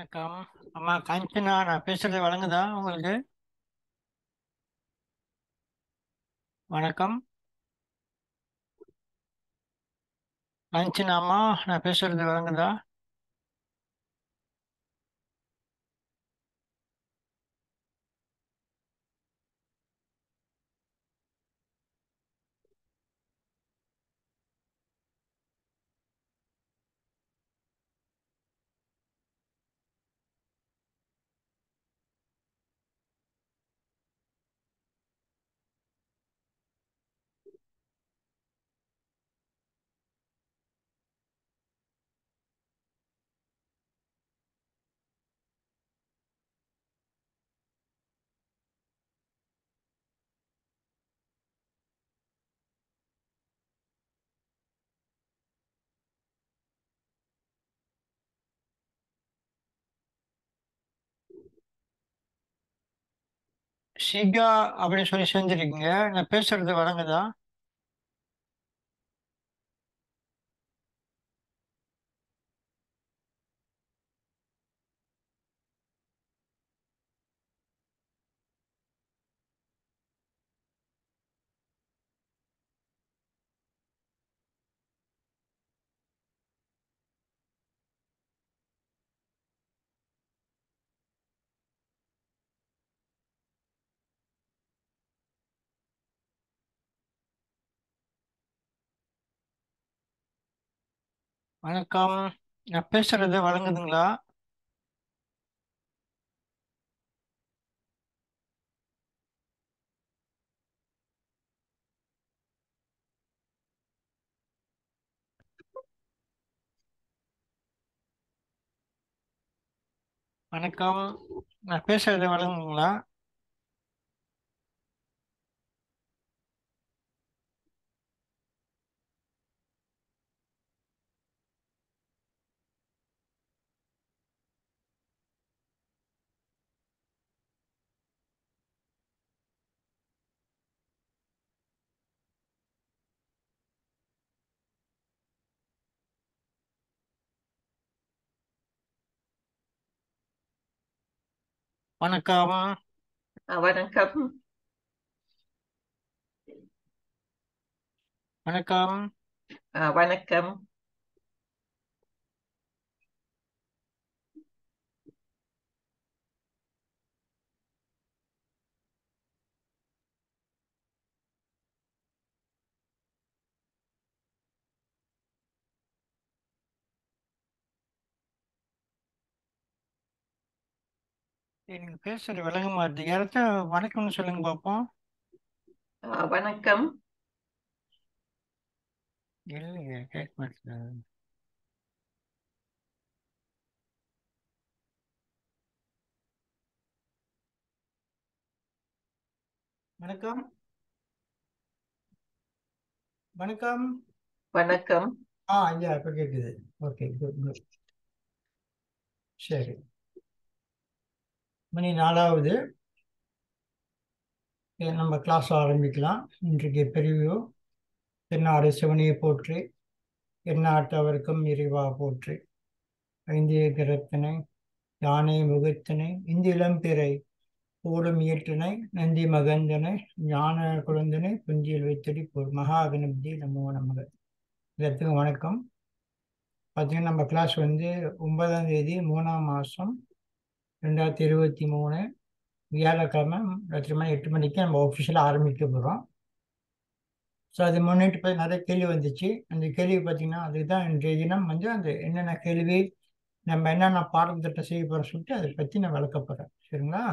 வணக்கம். அம்மா காஞ்சனா நான் பேசுறது வழங்குதா உங்களுக்கு? வணக்கம். காஞ்சனா அம்மா நான் பேசுறது வழங்குதா? ஷிகா அப்படின்னு சொல்லி செஞ்சிருக்கீங்க. நான் பேசுறது வழங்குதா? வணக்கம். நான் பேசுறது வழங்குதுங்களா? வணக்கம். நான் பேசுறது வழங்குங்களா வணக்கம். வணக்கம். வணக்கம். வணக்கம். நீங்க பேசுறது விளங்க மாட்டேங்குது. யாராச்சும் வணக்கம்னு சொல்லுங்க பார்ப்போம் ஆ, வணக்கம். இல்லைங்க கேட்க மாட்டேங்குது. வணக்கம். வணக்கம். வணக்கம். ஆ ஐயா இப்போ கேட்குது. Okay good good. சரி. மணி நாலாவது. நம்ம கிளாஸ் ஆரம்பிக்கலாம். இன்றைக்கு பெரியோ தென்னாடு சிவனையை போற்றி எந்நாட்டவர்க்கும் இறைவா போற்றி. ஐந்திய கிரத்தினை யானை முகத்தினை இந்திலம் பிறை. ஓடும் இயற்றினை நந்தி மகந்தனை ஞான குழந்தனை புஞ்சியில் வைத்தடி போர். மகாகணபதி நமோ நமக. எல்லாத்துக்கும் வணக்கம். பார்த்தீங்கன்னா நம்ம கிளாஸ் வந்து ஒன்பதாம் தேதி மூணாம் மாதம் ரெண்டாயிரத்தி இருபத்தி மூணு வியாழக்கிழமை ராத்திரி மணி எட்டு மணிக்கு நம்ம ஆஃபிஷியலாக ஆரம்பிக்க போகிறோம் ஸோ அது முன்னிட்டு போய் நிறைய கேள்வி வந்துச்சு. அந்த கேள்வி பார்த்தீங்கன்னா அதுதான் இன்றைய தினம் வந்து அந்த என்னென்ன கேள்வி நம்ம என்னென்ன பாடத்திட்டம் செய்ய போகிறோம் சொல்லிட்டு அதை பற்றி நான் விளக்க போகிறேன் சரிங்களா?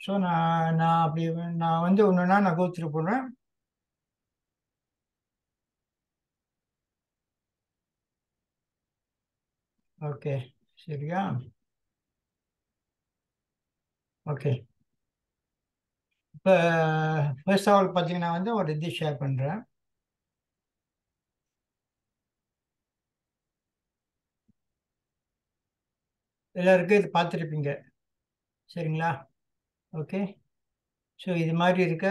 ஸோ நான் நான் அப்படி நான் வந்து ஒன்றுனா நான் கோத்துட்டு போடுறேன். ஓகே சரியா? ஓகே. இப்போ ஃபர்ஸ்ட் ஆஃப் ஆல் பார்த்தீங்கன்னா வந்து ஒரு இது ஷேர் பண்ணுறேன் எல்லாருக்கும் இது பார்த்துருப்பீங்க. சரிங்களா? ஓகே. ஸோ இது மாதிரி இருக்க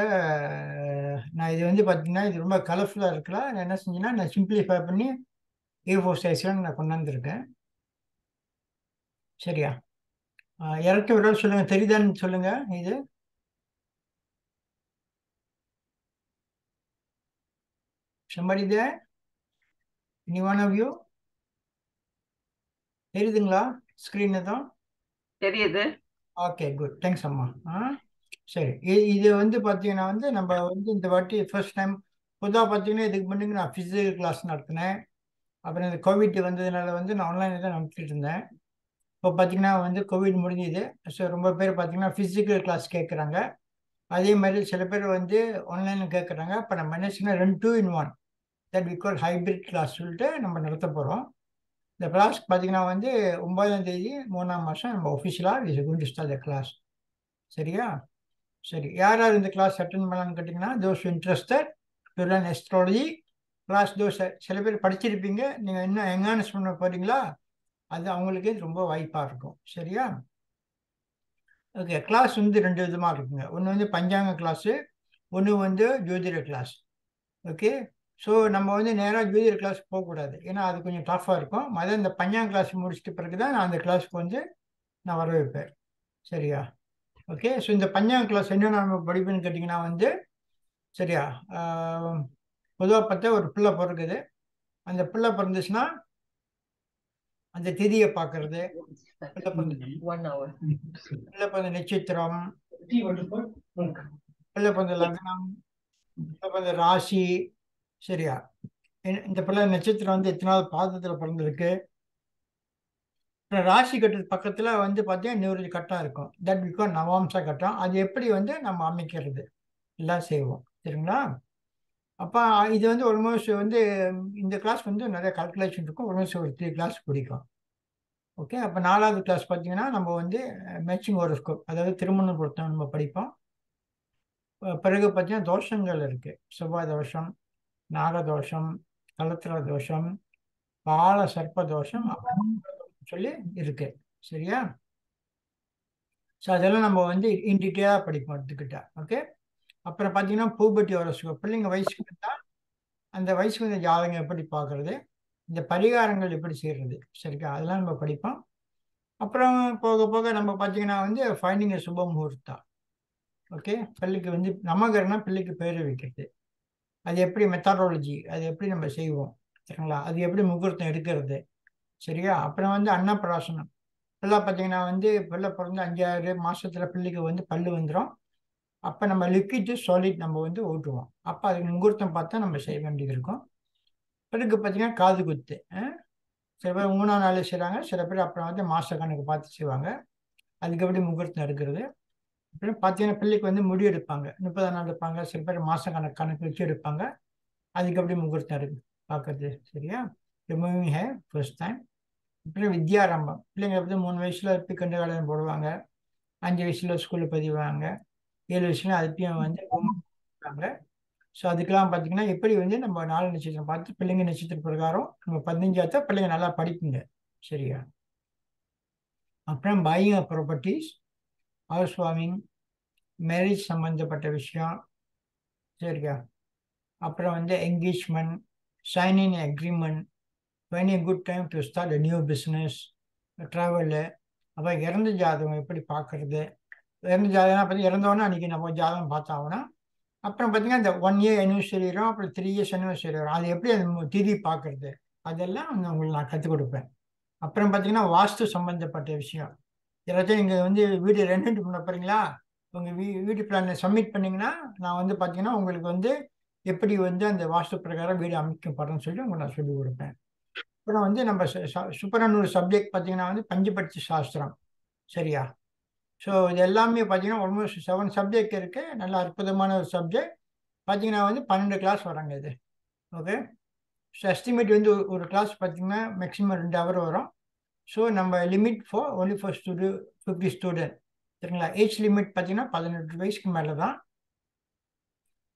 நான் இது வந்து பார்த்தீங்கன்னா இது ரொம்ப கலர்ஃபுல்லாக இருக்கலாம். நான் என்ன செஞ்சேன்னா நான் சிம்பிளிஃபை பண்ணி ஏ ஃபோர் சைஸில் நான் கொண்டாந்துருக்கேன் சரியா? இறக்க விரல் சொல்லுங்க தெரியுதான்னு சொல்லுங்க இது. somebody there any one of you? தெரியுதுங்களா ஸ்க்ரீன் தான்? தெரியுது. ஓகே குட் தேங்க்ஸ் அம்மா. ஆ சரி. இது வந்து பார்த்தீங்கன்னா வந்து நம்ம வந்து இந்த வாட்டி ஃபர்ஸ்ட் டைம் பொதுவாக பார்த்தீங்கன்னா இதுக்கு முன்னாடி நான் ஃபிசிக்கல் கிளாஸ் நடத்தினேன். அப்புறம் இந்த கோவிட் வந்ததுனால வந்து நான் ஆன்லைனில் தான் நடத்திட்டு இருந்தேன். இப்போ பார்த்தீங்கன்னா வந்து கோவிட் முடிஞ்சுது. ஸோ ரொம்ப பேர் பார்த்தீங்கன்னா ஃபிசிக்கல் கிளாஸ் கேட்குறாங்க. அதே மாதிரி சில பேர் வந்து ஆன்லைனில் கேட்குறாங்க. இப்போ நம்ம என்ன செய்யணும்? ரெண்டு two in one that we call hybrid class சொல்லிட்டு நம்ம நடத்த போகிறோம் இந்த கிளாஸ் பார்த்தீங்கன்னா வந்து ஒன்பதாம் தேதி மூணாம் மாதம் நம்ம ஒஃபிஷியலாக is going to the class சரியா? சரி. யார் யார் இந்த கிளாஸ் அட்டன் பண்ணலான்னு கேட்டிங்கன்னா those interested to learn astrology class those சில பேர் படிச்சிருப்பீங்க. நீங்கள் இன்னும் எங்கானஸ் பண்ண போகிறீங்களா அது அவங்களுக்கு ரொம்ப வாய்ப்பாக இருக்கும். சரியா? ஓகே கிளாஸ் வந்து ரெண்டு விதமாக இருக்குங்க. ஒன்று வந்து பஞ்சாங்க கிளாஸு ஒன்று வந்து ஜோதிட கிளாஸ் ஓகே ஸோ நம்ம வந்து நேராக ஜோதிட கிளாஸ் போகக்கூடாது ஏன்னா அது கொஞ்சம் டஃப்பாக இருக்கும். மொதல் இந்த பஞ்சாங்க கிளாஸ் முடிச்சிட்ட பிறகு தான் நான் அந்த கிளாஸுக்கு வந்து நான் வர வைப்பேன் சரியா? ஓகே ஸோ இந்த பஞ்சாங்க கிளாஸ் என்ன நம்ம படிப்புன்னு கேட்டிங்கன்னா வந்து சரியா? பொதுவாக பார்த்தா ஒரு பிள்ளை பிறகுது அந்த பிள்ளை பிறந்துச்சுன்னா அந்த திதியை பார்க்கறது. பிள்ளை பிறந்து ஒன் ஹவர் பிள்ளை பிறந்த நட்சத்திரம் பிள்ளை பிறந்த லக்னம் பிள்ளை பிறந்த ராசி. சரியா? இந்த- பிள்ளை நட்சத்திரம் வந்து எத்தனாவது பாதத்தில் பிறந்திருக்கு? ராசி கட்டத்து பக்கத்தில் வந்து பார்த்தீங்கன்னா இன்னொரு கட்டம் இருக்கும். தட் பிகாம் நவாம்ச கட்டம். அது எப்படி வந்து நம்ம அமைக்கிறது? எல்லாம் செய்வோம். சரிங்களா? அப்போ இது வந்து ஆல்மோஸ்ட் வந்து இந்த கிளாஸ் வந்து நிறைய கால்குலேஷன் இருக்கும். ஆல்மோஸ்ட் ஒரு த்ரீ கிளாஸ் பிடிக்கும். ஓகே அப்போ நாலாவது கிளாஸ் பார்த்தீங்கன்னா நம்ம வந்து மேட்சிங் ஹோரோஸ்கோப் அதாவது திருமண பொருத்தம் நம்ம படிப்போம். பிறகு பார்த்தீங்கன்னா தோஷங்கள் இருக்குது செவ்வாய் தோஷம் நாகதோஷம் கலத்திர தோஷம் பால சர்ப்ப தோஷம் சொல்லி இருக்கு. சரியா? ஸோ அதெல்லாம் நம்ம வந்து இன் டீட்டெயிலாக படிப்போம் எடுத்துக்கிட்டா. ஓகே அப்புறம் பார்த்தீங்கன்னா பூபட்டி ஹோரோஸ்கோப் பிள்ளைங்க வயசுக்கு வந்தா அந்த வயசுக்கு வந்த ஜாதகம் எப்படி பார்க்கறது? இந்த பரிகாரங்கள் எப்படி செய்கிறது சரிக்கா அதெல்லாம் நம்ம படிப்போம். அப்புறம் போக போக நம்ம பார்த்தீங்கன்னா வந்து ஃபைண்டிங் சுப முகூர்த்தா ஓகே பிள்ளைக்கு வந்து நமகரனா பிள்ளைக்கு பேர் வைக்கிறது. அது எப்படி மெத்தடாலஜி அது எப்படி நம்ம செய்வோம்? சரிங்களா? அது எப்படி முகூர்த்தம் எடுக்கிறது? சரியா? அப்புறம் வந்து அன்னப்பிராசனம். பிள்ளை பார்த்தீங்கன்னா வந்து பிள்ளை பிறந்து அஞ்சாறு மாதத்தில் பிள்ளைக்கு வந்து பல்லு வந்துடும் அப்போ நம்ம லிக்விட் சாலிட் நம்ம வந்து ஓட்டுவோம் அப்போ அதுக்கு முகூர்த்தம் பார்த்தா நம்ம செய்ய வேண்டியது இருக்கும். பிறகு பார்த்தீங்கன்னா காது குத்து சில பேர் மூணாம் நாள் செய்கிறாங்க சில பேர் அப்புறம் வந்து மாத கணக்கு பார்த்து செய்வாங்க. அதுக்கப்படி முகூர்த்தம் எடுக்கிறது. அப்புறம் பார்த்தீங்கன்னா பிள்ளைக்கு வந்து முடி எடுப்பாங்க. முப்பதாம் நாள் எடுப்பாங்க சில பேர் மாத கணக்கு கணக்கு வச்சு எடுப்பாங்க. அதுக்கப்படி முகூர்த்தம் எடுக்கு பார்க்கறது சரியா? ரிமூவிங் ஹே ஃபர்ஸ்ட் டைம் அப்புறம் வித்யாரம்பம். பிள்ளைங்க வந்து மூணு வயசில் பிக்கண்டு கண்டுகாலம் போடுவாங்க. அஞ்சு வயசில் ஸ்கூலில் பதிவாங்க. ஏழு வயசுல அதுப்பையும் வந்து ஸோ அதுக்கெல்லாம் பார்த்தீங்கன்னா எப்படி வந்து நம்ம நாலு நட்சத்திரம் பார்த்து பிள்ளைங்க நட்சத்திர பிரகாரம் நம்ம பதினஞ்சாத்த பிள்ளைங்க நல்லா படிப்புங்க சரியா? அப்புறம் buying properties house warming marriage சம்மந்தப்பட்ட விஷயம். சரியா? அப்புறம் வந்து engagement signing agreement when a good time to start a new business travel அப்புறம் இறந்த ஜாதகம் எப்படி பார்க்கறது? இறந்த ஜாதகம் பற்றி இறந்தோன்னா அன்றைக்கி நம்ம ஜாதகம் பார்த்தாங்கன்னா அப்புறம் பார்த்தீங்கன்னா இந்த ஒன் இயர் அனிவர்சரி வரும் அப்புறம் த்ரீ இயர்ஸ் அனிவர்சரி வரும். அது எப்படி அது திதி பார்க்கறது? அதெல்லாம் வந்து உங்களுக்கு நான் கற்றுக் கொடுப்பேன். அப்புறம் பார்த்தீங்கன்னா வாஸ்து சம்பந்தப்பட்ட விஷயம். எல்லாத்தையும் இங்கே வந்து வீடு ரெண்ட் பண்ண போகிறீங்களா உங்கள் வீ வீட்டு பிளானை சப்மிட் பண்ணிங்கன்னா நான் வந்து பார்த்தீங்கன்னா உங்களுக்கு வந்து எப்படி வந்து அந்த வாஸ்து பிரகாரம் வீடு அமைக்கப்படுறேன்னு சொல்லி உங்களுக்கு நான் சொல்லிக் கொடுப்பேன். அப்புறம் வந்து நம்ம சுப்பரநூறு சப்ஜெக்ட் பார்த்தீங்கன்னா வந்து பஞ்சபட்சி சாஸ்திரம். சரியா? ஸோ இது எல்லாமே பார்த்தீங்கன்னா ஆல்மோஸ்ட் செவன் சப்ஜெக்ட் இருக்கு. நல்ல அற்புதமான ஒரு சப்ஜெக்ட் பார்த்தீங்கன்னா வந்து பன்னெண்டு கிளாஸ் வராங்க இது. ஓகே ஸோ எஸ்டிமேட் வந்து ஒரு- கிளாஸ் பார்த்தீங்கன்னா மேக்ஸிமம் ரெண்டு ஹவர் வரும். ஸோ நம்ம limit for only for student fifty student சரிங்களா? ஏஜ் லிமிட் பார்த்தீங்கன்னா பதினெட்டு வயசுக்கு மேலே தான்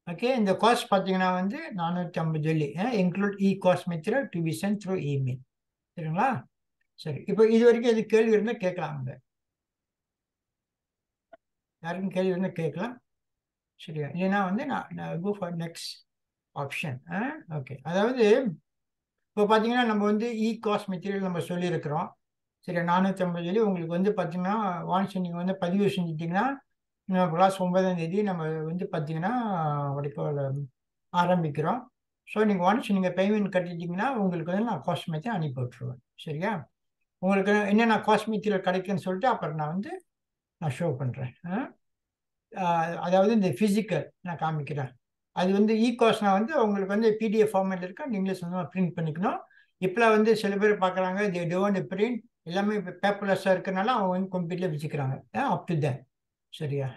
ஓகே இந்த காஸ்ட் பார்த்தீங்கன்னா வந்து நானூற்றி ஐம்பது வெள்ளி include E cost material to be sent through email சரிங்களா? சரி. இப்போ இது வரைக்கும் எது கேள்வி இருந்தால் கேட்கலாங்க யாருக்கும் கேள்வி இருந்தால் கேட்கலாம். சரியா? இல்லைன்னா வந்து நான் நான் go for next option okay அதாவது இப்போ பார்த்தீங்கன்னா நம்ம வந்து இ காஸ்ட் மெட்டீரியல் நம்ம சொல்லியிருக்கிறோம். சரி நானூற்றி ஐம்பது சொல்லி உங்களுக்கு வந்து பார்த்தீங்கன்னா வான்ஸ் நீங்கள் வந்து பதிவு செஞ்சிட்டிங்கன்னா நம்ம கிளாஸ் ஒன்பதாம் தேதி நம்ம வந்து பார்த்தீங்கன்னா வடிப்பால் ஆரம்பிக்கிறோம். ஸோ நீங்கள் ஒன்ஸ் நீங்கள் பேமெண்ட் கட்டிட்டீங்கன்னா உங்களுக்கு வந்து நான் காஸ்ட் மெத்தட் அனுப்பி விட்ருவேன் சரியா? உங்களுக்கு என்னென்ன காஸ்ட் மெட்டீரியல் கிடைக்குன்னு சொல்லிட்டு அப்புறம் நான் வந்து நான் ஷோ பண்ணுறேன் அதாவது இந்த ஃபிசிக்கல் நான் காமிக்கிறேன். அது வந்து இ காஸ்ட்னா வந்து உங்களுக்கு வந்து பிடிஎஃப் ஃபார்மேட் இருக்கா? நீங்களே சொந்தமாக பிரிண்ட் பண்ணிக்கணும். இப்போலாம் வந்து சில பேர் பார்க்குறாங்க தி டோன்ட் பிரிண்ட் எல்லாமே இப்போ பேப்பர்லெஸ்ஸாக இருக்கிறனால அவங்க வந்து கம்ப்யூட்டரில் வச்சுக்கிறாங்க. அப் டு தேன் சரியா?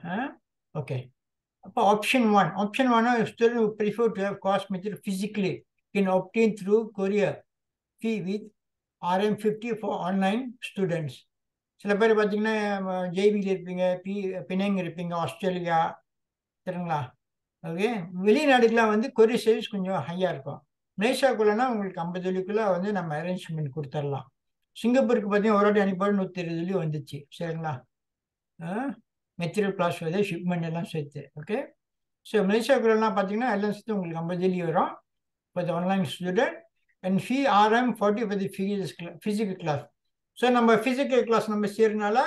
ஓகே அப்போ ஆப்ஷன் ஒன் ஆப்ஷன் ஒன்னா still prefer to have cost method physically in obtain through courier fee with RM fifty for online students சில பேர் பார்த்தீங்கன்னா ஜெய்பியில் இருப்பீங்க பி பிணைங்க இருப்பீங்க ஆஸ்திரேலியா சரிங்களா ஓகே? வெளிநாடுக்கெலாம் வந்து கொரியர் சர்வீஸ் கொஞ்சம் ஹையாக இருக்கும். மலேசியாக்குள்ளனா உங்களுக்கு ஐம்பது வெள்ளிக்குள்ளே வந்து நம்ம அரேஞ்ச்மெண்ட் கொடுத்துடலாம். சிங்கப்பூருக்கு பார்த்தீங்கன்னா ஒரு வாட்டி அனுப்பிட்டு நூற்றி இருபது வெள்ளி வந்துச்சு. சரிங்களா? மெட்டீரியல் பிளாஸ் வந்து ஷிப்மெண்ட் எல்லாம் சேர்த்து. ஓகே? ஸோ மலேசியாக்குள்ளலாம் பார்த்தீங்கன்னா எல்லாம் சேர்த்து உங்களுக்கு ஐம்பது வெள்ளி வரும். For the online student and fee RM forty for the physics physical class so நம்ம ஃபிசிக்கல் கிளாஸ் நம்ம செய்கிறனால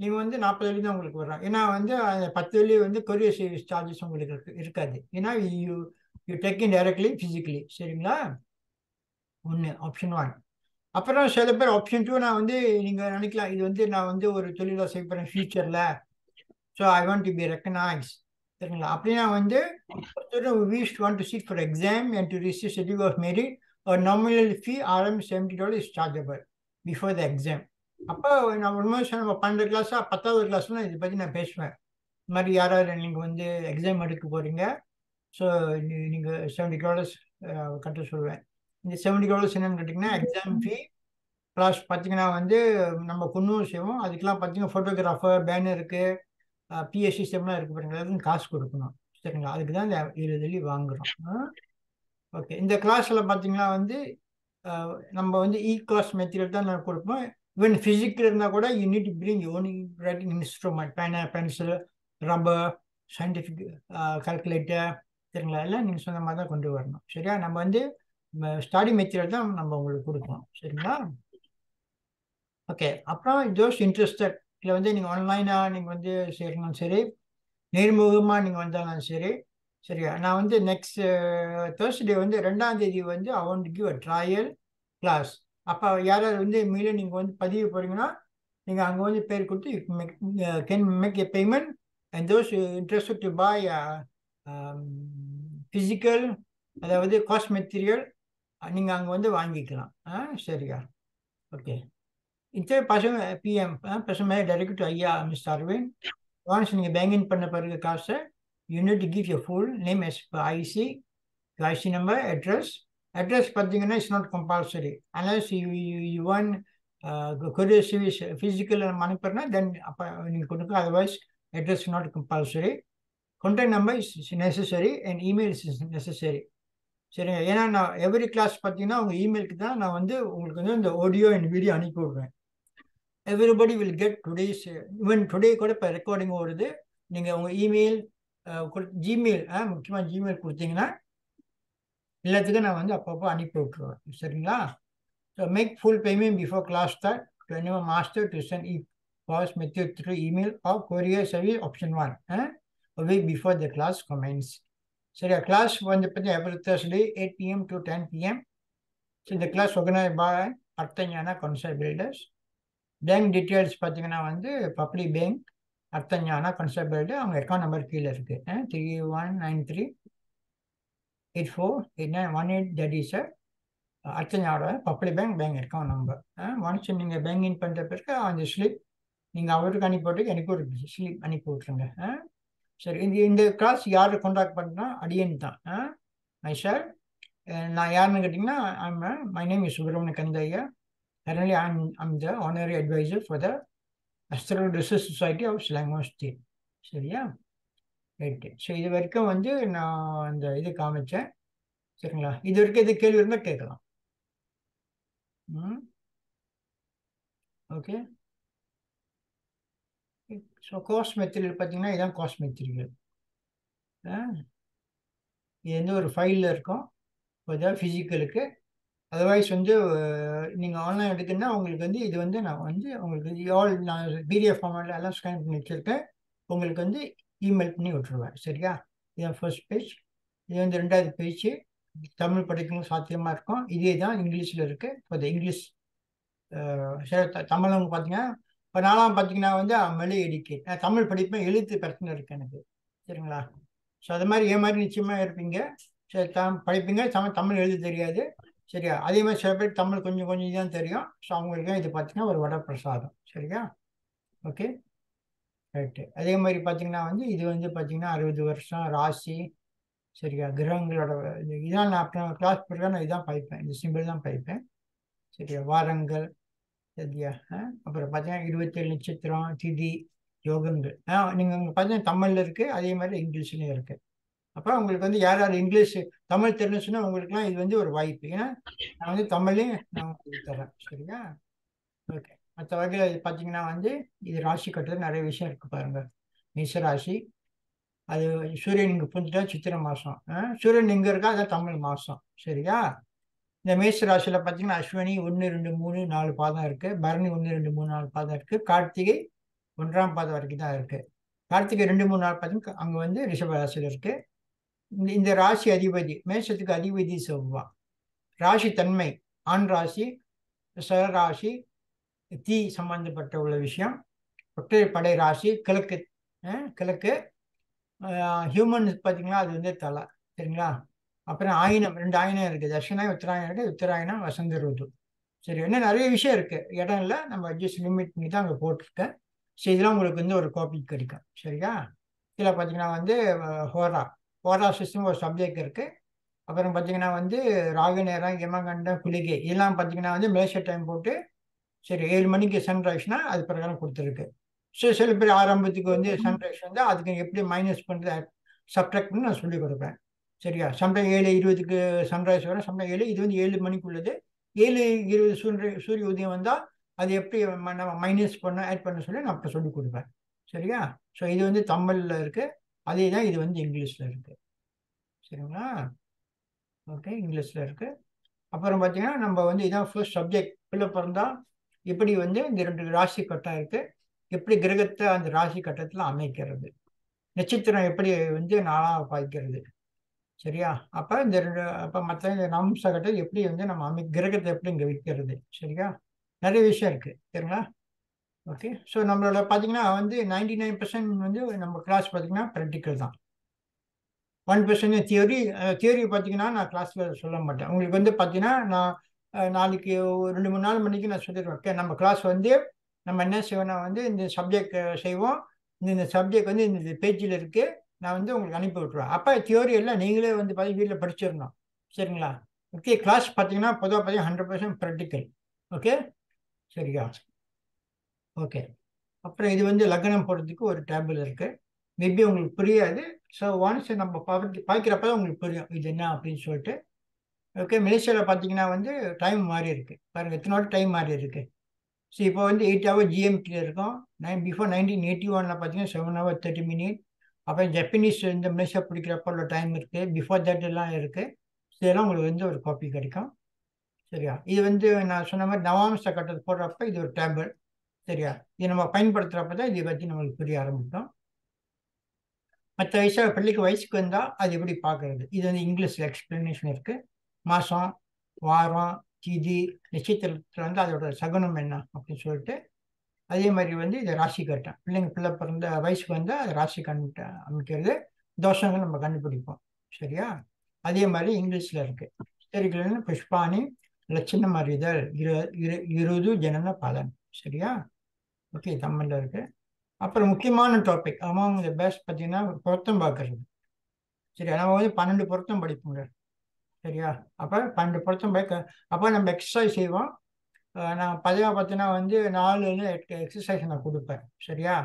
நீங்கள் வந்து நாற்பது வெள்ளி தான் உங்களுக்கு வரும் ஏன்னா வந்து பத்து வெள்ளி வந்து கொரியர் சர்வீஸ் சார்ஜஸ் உங்களுக்கு இருக்கு இருக்காது. ஏன்னா you you take in directly physically சரிங்களா? ஒன்று ஆப்ஷன் ஒன் அப்புறம் சில பேர் ஆப்ஷன் டூ நான் வந்து நீங்கள் நினைக்கலாம் இது வந்து நான் வந்து ஒரு தொழிலாக செய்ய போகிறேன் ஃபியூச்சரில் so I want to be recognise சரிங்களா? அப்படின்னா வந்து views want to sit for exam and to receive certificate of merit ஒரு nominal fee RM seventy dollar is chargeable before the exam அப்போ நான் உண்மையாக நம்ம பன்னெண்டு கிளாஸாக பத்தாவது கிளாஸ்லாம் இதை பற்றி நான் பேசுவேன். இந்த மாதிரி யாராவது நீங்கள் வந்து எக்ஸாம் எடுக்க போகிறீங்க ஸோ நீங்கள் செவன்டி டாலர்ஸ் கட்ட சொல்லுவேன். இந்த செவன்டி டாலர்ஸ் என்னன்னு கேட்டிங்கன்னா எக்ஸாம் ஃபீ ப்ளஸ் பார்த்தீங்கன்னா வந்து நம்ம பொண்ணும் செய்வோம். அதுக்கெலாம் பார்த்தீங்கன்னா ஃபோட்டோகிராஃபர் பேனருக்கு பிஎஸ்சி சிஸ்டம்லாம் இருக்குது பாருங்க அதுக்கு காசு கொடுக்கணும். சரிங்களா? அதுக்கு தான் இந்த இருபது வாங்குகிறோம் ஓகே இந்த கிளாஸில் பார்த்தீங்கன்னா வந்து நம்ம வந்து இ கிளாஸ் மெட்டீரியல் தான் நான் கொடுப்போம். ஈவன் ஃபிசிக்கல் இருந்தால் கூட you need bring own writing instrument பேனா பென்சில் ரப்பர் சயின்டிஃபிக் கால்குலேட்டர் சரிங்களா எல்லாம் நீங்கள் சொன்ன மாதிரி தான் கொண்டு வரணும். சரியா? நம்ம வந்து ஸ்டடி மெட்டீரியல் தான் நம்ம உங்களுக்கு கொடுக்கணும். சரிங்களா? ஓகே அப்புறம் ஜோஸ் இன்ட்ரெஸ்டட் இதில் வந்து நீங்கள் ஆன்லைனாக நீங்கள் வந்து சேரணும் சரி நேர்முகமாக நீங்கள் வந்தாலும் சரி சரியா? நான் வந்து நெக்ஸ்ட் தேர்ஸ்டே வந்து ரெண்டாம் தேதி வந்து I want give a trial class அப்போ யாராவது வந்து மேலே நீங்கள் வந்து பதிவு போகிறீங்கன்னா நீங்கள் அங்கே வந்து பேர் கொடுத்து can make a payment and those interest to buy physical அதாவது காஸ்ட் மெட்டீரியல் நீங்கள் அங்கே வந்து வாங்கிக்கலாம். ஆ சரியா? ஓகே இந்த பசங்க பிஎம் பசங்க டைரக்ட் ஐயா மிஸ் அரவிந்த் ஒன்ஸ் நீங்கள் பேங்கிங் பண்ண பிறகு காசை you need to give your full name S IC IC number address address பார்த்தீங்கன்னா it's not compulsory unless you you want courier service physical அனுப்புறேன்னா then அப்போ நீங்கள் கொடுக்க. Otherwise address not compulsory contact number is necessary and email is necessary சரிங்க? ஏன்னா நான் every class பார்த்தீங்கன்னா உங்கள் இமெயிலுக்கு தான் நான் வந்து உங்களுக்கு வந்து இந்த ஆடியோ அண்ட் வீடியோ அனுப்பி விடுவேன் everybody will get today's even today கூட இப்போ ரெக்கார்டிங் வருது நீங்கள் உங்கள் இமெயில் ஜிமெயில் முக்கியமாக ஜிமெயில் கொடுத்தீங்கன்னா எல்லாத்துக்கும் நான் வந்து அப்பப்போ அனுப்பி விட்ருவேன் சரிங்களா? So make full payment before class start to any master tuition E pass method through email or courier service option one week before the class commence சரியா? கிளாஸ் வந்து பார்த்தீங்கன்னா every Thursday eight PM to ten PM so இந்த class organise by Arthagnana concept builders bank details பார்த்தீங்கன்னா வந்து public bank Arthagnana concept அவங்க account number கீழே இருக்குது three one nine three eight four eight nine one eight that is அர்த்தஞானோட public bank bank account number once நீங்கள் bank in பண்ணுற பிறகு அந்த slip நீங்கள் அவருக்கு அனுப்பி எனக்கு ஒரு ஸ்லிப் அனுப்பி விட்ருங்க சரி இந்த இந்த கிளாஸ் யார் கான்டாக்ட் பண்ணுறா அடியன் தான். மை சார் நான் யாருன்னு கேட்டிங்கன்னா I'm my name is Subramaniya Kandiah currently I'm I'm the honorary advisor for the astral research society of Selangor state சரியா? ரைட்டு ஸோ இது வரைக்கும் வந்து நான் அந்த இது காமிச்சேன். சரிங்களா? இது வரைக்கும் எது கேள்வி இருந்தால் கேட்கலாம். ம். ஓகே ஸோ காஸ்ட் மெத்திரியல் பார்த்தீங்கன்னா இதுதான் காஸ்ட் மெட்டீரியல் இது வந்து ஒரு ஃபைலில் இருக்கும். இப்போ இதான் ஃபிசிக்கலுக்கு அதர்வைஸ் வந்து நீங்கள் ஆன்லைன் எடுக்கணும்னா உங்களுக்கு வந்து இது வந்து நான் வந்து உங்களுக்கு ஆல் நான் பிடிஎஃப் ஃபார்மேட்டில் எல்லாம் ஸ்கேன் பண்ணி வச்சுருக்கேன் உங்களுக்கு வந்து இமெயில் பண்ணி விட்டுருவேன். சரியா? இதுதான் ஃபர்ஸ்ட் பேஜ் இது வந்து ரெண்டாவது பேஜ் தமிழ் படிக்கணும் சாத்தியமாக இருக்கும். இதே தான் இங்கிலீஷில் இருக்குது இப்போ இங்கிலீஷ் தமிழ் பார்த்தீங்கன்னா இப்போ நாலாம் பார்த்தீங்கன்னா வந்து மொழி எடிக்கேட் நான் தமிழ் படிப்பேன். எழுத்து பிரச்சனை இருக்குது எனக்கு. சரிங்களா? ஸோ அது மாதிரி ஏன் மாதிரி நிச்சயமாக இருப்பீங்க. சரி தம் படிப்பீங்க. தமிழ் தமிழ் எழுத தெரியாது. சரியா? அதே மாதிரி சில பேர் தமிழ் கொஞ்சம் கொஞ்சம் தான் தெரியும். ஸோ அவங்களுக்கு இது பார்த்தீங்கன்னா ஒரு வரப்பிரசாதம் சரியா? ஓகே ரைட்டு அதே மாதிரி பார்த்தீங்கன்னா வந்து இது வந்து பார்த்தீங்கன்னா அறுபது வருஷம் ராசி சரியா? கிரகங்களோட இதான் நான் அப்புறம் கிளாஸ் பிறகு நான் இதான் பைப்பேன் இந்த சிம்பிள் தான் பைப்பேன் சரியா? வாரங்கள் சரியா? அப்புறம் பார்த்தீங்கன்னா இருபத்தேழு நட்சத்திரம் திதி யோகங்கள். ஆ நீங்கள் அங்கே பார்த்தீங்கன்னா தமிழில் இருக்குது அதே மாதிரி இங்கிலீஷ்லேயும் இருக்குது அப்போ உங்களுக்கு வந்து யார் யார் இங்கிலீஷ் தமிழ் தெரிஞ்சுன்னா உங்களுக்குலாம் இது வந்து ஒரு வாய்ப்பு. ஏன்னா நான் வந்து தமிழையும் நான் உங்களுக்கு தரேன் சரியா? ஓகே. மற்ற வகையில் இது பார்த்தீங்கன்னா வந்து இது ராசி கட்டுறது நிறைய விஷயம் இருக்குது பாருங்கள் மேச ராசி அது சூரியன் இங்கே புரிஞ்சுட்டா சித்திரை மாதம் சூரியன் இங்கே இருக்கா? அதான் தமிழ் மாதம் சரியா? இந்த மேச ராசியில் பார்த்தீங்கன்னா அஸ்வினி ஒன்று ரெண்டு மூணு நாலு பாதம் இருக்குது பரணி ஒன்று ரெண்டு மூணு நாலு பாதம் இருக்குது கார்த்திகை ஒன்றாம் பாதம் வரைக்கும் தான் இருக்குது கார்த்திகை ரெண்டு மூணு நாள் பார்த்தீங்கன்னா அங்கே வந்து ரிஷப ராசியில் இருக்குது இந்த இந்த ராசி அதிபதி மேஷத்துக்கு அதிபதி செவ்வா ராசி தன்மை ஆண் ராசி சராசி தீ சம்பந்தப்பட்ட உள்ள விஷயம். ஒற்றைப்படை ராசி கிழக்கு கிழக்கு. ஹியூமன் பார்த்தீங்கன்னா அது வந்து தலை சரிங்களா? அப்புறம் ஆயினம் ரெண்டு ஆயினம் இருக்குது தட்சிணாயம் உத்தராயணம் இருக்குது உத்தராயணம் வசந்த ருது. சரி இன்னும் நிறைய விஷயம் இருக்குது இடம் இல்லை நம்ம அட்ஜஸ்ட் லிமிட் பண்ணி தான் அங்கே போட்டிருக்கேன். சரி இதெல்லாம் உங்களுக்கு வந்து ஒரு காப்பி கிடைக்கும். சரியா? இதில் பார்த்தீங்கன்னா வந்து ஹோரா. ஹோரா சிஸ்டம் ஒரு சப்ஜெக்ட் இருக்குது அப்புறம் பார்த்தீங்கன்னா வந்து ராகு நேரம் யமகண்டம் குளிகை இதெல்லாம் பார்த்தீங்கன்னா வந்து மேஷ டைம் போட்டு சரி ஏழு மணிக்கு சன்ரைஸ்னா அது பிரகாரம் கொடுத்துருக்கு. ஸோ சில பேர் ஆரம்பத்துக்கு வந்து சன்ரைஸ் வந்து அதுக்கு எப்படி மைனஸ் பண்ணுறது சப்ட்ராக்ட் நான் சொல்லிக் கொடுப்பேன். சரியா? சம்பளம் ஏழு இருபதுக்கு சன்ரைஸ் வரும். சம்பளம் ஏழு இது வந்து ஏழு மணிக்குள்ளது. ஏழு இருபது சூரிய சூரிய உதயம் வந்தால் அது எப்படி நம்ம மைனஸ் பண்ண ஆட் பண்ண சொல்லி நான் அப்போ சொல்லி கொடுப்பேன். சரியா? ஸோ இது வந்து தமிழில் இருக்குது அதே தான் இது வந்து இங்கிலீஷில் இருக்குது சரிங்களா? ஓகே இங்கிலீஷில் இருக்குது அப்புறம் பார்த்தீங்கன்னா நம்ம வந்து இதான் ஃபர்ஸ்ட் சப்ஜெக்ட் பிள்ளை பிறந்தால் எப்படி வந்து இந்த ரெண்டு ராசி கட்டம் இருக்குது எப்படி கிரகத்தை அந்த ராசி கட்டத்தில் அமைக்கிறது? நட்சத்திரம் எப்படி வந்து நாளாக பாய்க்கிறது? சரியா? அப்போ இந்த ரெண்டு அப்போ மற்ற இந்த நம்ச கட்டத்தை எப்படி வந்து நம்ம அமை கிரகத்தை எப்படி இங்கே விற்கிறது சரியா? நிறைய விஷயம் இருக்குது சரிங்களா? ஓகே ஸோ நம்மளோட பார்த்தீங்கன்னா வந்து நைன்டி நைன் பர்சன்ட் வந்து நம்ம கிளாஸ் பார்த்தீங்கன்னா ப்ராக்டிக்கல் தான். ஒன் பர்சன்ட் தியரி தியரி பார்த்தீங்கன்னா நான் கிளாஸில் சொல்ல மாட்டேன். உங்களுக்கு வந்து பார்த்தீங்கன்னா நான் நாளைக்கு ஒரு ரெண்டு மூணு நாள் மணிக்கு நான் சொல்லிடுவேன். ஓகே நம்ம கிளாஸ் வந்து நம்ம என்ன செய்வோம்னா வந்து இந்த சப்ஜெக்ட் செய்வோம். இந்த சப்ஜெக்ட் வந்து இந்த பேஜில் இருக்குது நான் வந்து உங்களுக்கு அனுப்பி விட்ருவேன் அப்போ தியோரி எல்லாம் நீங்களே வந்து பார்த்தீங்கன்னா வீட்டில் படிச்சிடணும். சரிங்களா? ஓகே கிளாஸ் பார்த்தீங்கன்னா பொதுவாக பார்த்தீங்கன்னா ஹண்ட்ரட் பர்சன்ட் ப்ராக்டிக்கல் ஓகே சரியா? ஓகே அப்புறம் இது வந்து லக்னம் போடுறதுக்கு ஒரு டேபிள் இருக்குது மேபி உங்களுக்கு புரியாது. ஸோ ஒன்ஸ் நம்ம பார்த்து பார்க்குறப்ப தான் உங்களுக்கு புரியும். இது என்ன அப்படின்னு சொல்லிட்டு. ஓகே மலேசியாவில் பார்த்தீங்கன்னா வந்து டைம் மாறி இருக்குது பாருங்கள் எத்தனை டைம் மாறி இருக்குது ஸோ இப்போ வந்து எயிட் ஹவர் ஜிஎம்டியில் இருக்கும். நைன் பிஃபோர் நைன்டீன் எயிட்டி ஒனில் பார்த்தீங்கன்னா செவன் ஹவர் தேர்ட்டி மினிட் அப்புறம் ஜப்பனீஸ் இந்த மலேசியா பிடிக்கிறப்ப உள்ள டைம் இருக்குது பிஃபோர் தட் எல்லாம் இருக்குது இதெல்லாம் உங்களுக்கு வந்து ஒரு காப்பி கிடைக்கும். சரியா? இது வந்து நான் சொன்ன மாதிரி நவாம்ச கட்டத்தை போடுறப்ப இது ஒரு டேபிள் சரியா? இது நம்ம பயன்படுத்துகிறப்ப தான் இதை பற்றி நம்மளுக்கு புரிய ஆரம்பிக்கும். மற்ற வயசாக பள்ளிக்கு வயசுக்கு வந்தால் அது எப்படி பார்க்குறது இது வந்து இங்கிலீஷில் எக்ஸ்பிளனேஷன் இருக்குது மாதம் வாரம் திதி நட்சத்திரத்தில் வந்து அதோட சகுனம் என்ன அப்படின்னு சொல்லிட்டு அதே மாதிரி வந்து இதை ராசி கட்டம். பிள்ளைங்க பிள்ளை பிறந்த வயசுக்கு வந்தால் அது ராசி கண் அமைக்கிறது. தோஷங்கள் நம்ம கண்டுபிடிப்போம். சரியா? அதே மாதிரி இங்கிலீஷில் இருக்குது சரிகள் புஷ்பானி லட்சணம் அறிதல் இரு இரு இருது ஜனன பலன். சரியா? ஓகே தமிழில் இருக்குது அப்புறம் முக்கியமான டாபிக் அமாங் த பெஸ்ட் பார்த்தீங்கன்னா பொருத்தம் பார்க்கறது. சரியா? நம்ம வந்து பன்னெண்டு பொருத்தம் படிப்போங்க. சரியா? அப்போ பன்னெண்டு பொருத்தம் படிக்க அப்போ நம்ம எக்ஸசைஸ் செய்வோம். நான் பதிவாக பார்த்தீங்கன்னா வந்து நாலு எட்டு எக்ஸசைஸ் நான் கொடுப்பேன். சரியா?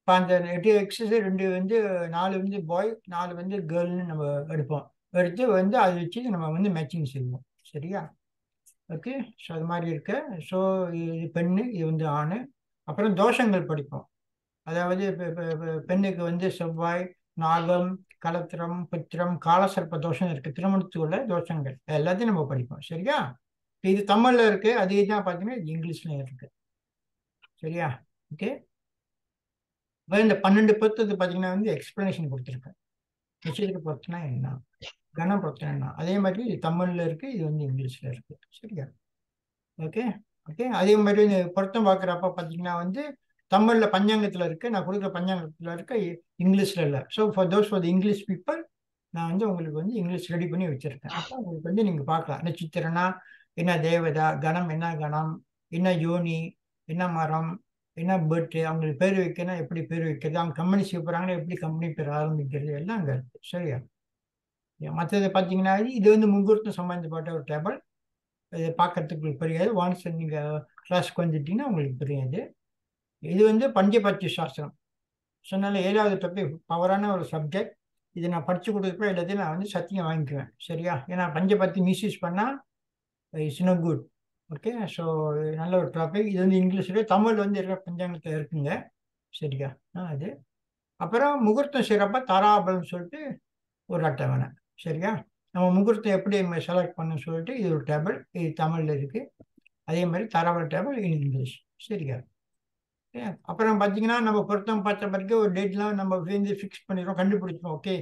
இப்போ அந்த எட்டு எக்ஸசைஸ் ரெண்டு வந்து நாலு வந்து பாய் நாலு வந்து கேர்ள்னு நம்ம எடுப்போம். எடுத்து வந்து அதை வச்சு நம்ம வந்து மேட்சிங் செய்வோம். சரியா? ஓகே ஸோ அது மாதிரி இருக்கு. ஸோ இது பெண்ணு இது வந்து ஆண். அப்புறம் தோஷங்கள் படிப்போம். அதாவது பெண்ணுக்கு வந்து செவ்வாய் நாகம் கலத்திரம் பித்திரம் காலசர்ப்ப தோஷம் இருக்கு. திருமணத்துக்குள்ள தோஷங்கள். எல்லாத்தையும் நம்ம படிப்போம். சரியா? இது தமிழ்ல இருக்கு. அதே தான் பார்த்தீங்கன்னா இது இங்கிலீஷ்லயும் இருக்கு. சரியா? ஓகே? இந்த பன்னெண்டு பத்து பார்த்தீங்கன்னா வந்து எக்ஸ்பிளனேஷன் கொடுத்துருக்கேன். நிச்சயத்துக்கு பிரச்சனை என்ன? கன பிரச்சனை என்ன? அதே மாதிரி இது தமிழ்ல இருக்கு இது வந்து இங்கிலீஷ்ல இருக்கு. சரியா? ஓகே? ஓகே? அதே மாதிரி பொருத்தம் பார்க்குறப்ப பார்த்தீங்கன்னா வந்து தமிழ்ல பஞ்சாங்கத்துல இருக்கு நான் கொடுக்குற பஞ்சாங்கத்துல இருக்க இங்கிலீஷ்ல இல்லை. So for those for English people நான் வந்து உங்களுக்கு வந்து இங்கிலீஷ் ரெடி பண்ணி வச்சிருக்கேன். அப்போ உங்களுக்கு வந்து நீங்க பார்க்கலாம். நட்சத்திரனா என்ன தேவதா கணம் என்ன கணம் என்ன யோனி என்ன மரம் என்ன பேர்ட்டு அவங்களுக்கு பேர் வைக்கணும் எப்படி பேர் வைக்கிறது? அவங்க கம்பெனி செய்யப்படுறாங்கன்னா எப்படி கம்பெனி பேர் ஆரம்பிக்கிறது? எல்லாம் அங்கே இருக்குது சரியா? மற்றது பார்த்தீங்கன்னா இது வந்து முன்கூர்த்தம் சம்பந்தப்பட்ட ஒரு டேபிள் இதை பார்க்கறதுக்கு புரியாது. ஒன்ஸ் நீங்கள் கிளாஸ்க்கு வந்துட்டீங்கன்னா உங்களுக்கு புரியாது. இது வந்து பஞ்சபட்சி சாஸ்திரம். சொன்னால ஏழாவது டாபிக் பவரான ஒரு சப்ஜெக்ட் இதை நான் படித்து கொடுக்குறப்ப எல்லாத்தையும் நான் வந்து சத்தியம் வாங்கிக்குவேன். சரியா? ஏன்னா பஞ்சபத்தி மிஸ்யூஸ் பண்ணால் it's no good okay so நல்ல ஒரு டாபிக் இது வந்து இங்கிலீஷில் தமிழ் வந்து இருக்கிற பஞ்சாங்கத்தில் இருக்குங்க. சரியா? அது. அப்புறம் முகூர்த்தம் சிறப்பாக தாராபலம்னு சொல்லிட்டு ஒரு அட்டவணை சரியா? நம்ம முகூர்த்தம் எப்படி செலக்ட் பண்ணு சொல்லிட்டு இது ஒரு டேபிள் இது தமிழில் இருக்குது அதே மாதிரி தாராபல டேபிள் இன் இங்கிலீஷ் சரியா? அப்புறம் பார்த்தீங்கன்னா நம்ம பொருத்தம் பார்த்த பிறகு ஒரு டேட்லாம் நம்ம வந்து ஃபிக்ஸ் பண்ணிடுறோம் கண்டுபிடிச்சோம் ஓகே